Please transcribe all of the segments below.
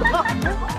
哈哈哈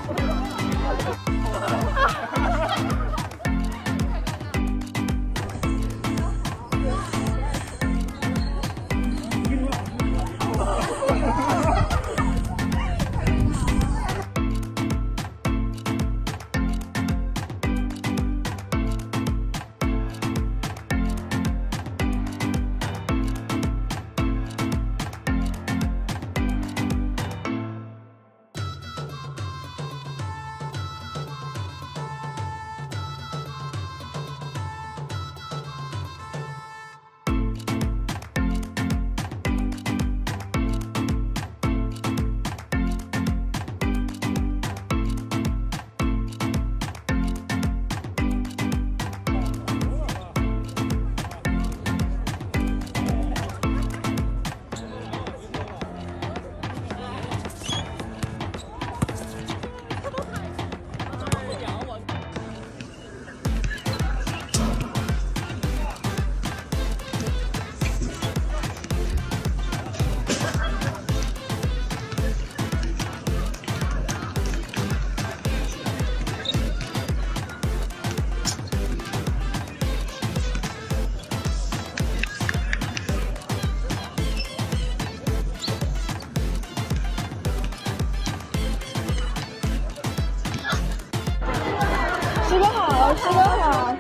师哥好师哥好